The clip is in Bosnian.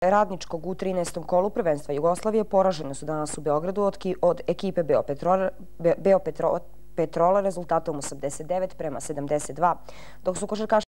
Radničkog u 13. kolu prvenstva Jugoslavije poraženo su danas u Beogradu od ekipe Beopetrola rezultatom 89 prema 72, dok su košarkaši